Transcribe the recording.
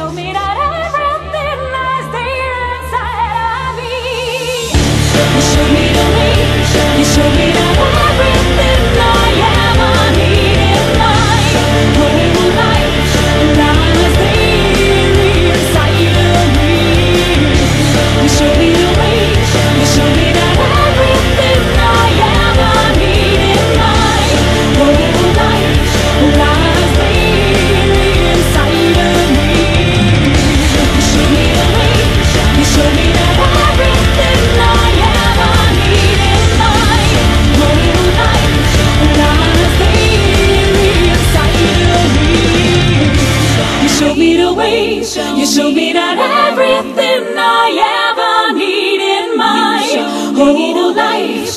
Show me that. me the. You show me that everything I ever need in my whole life.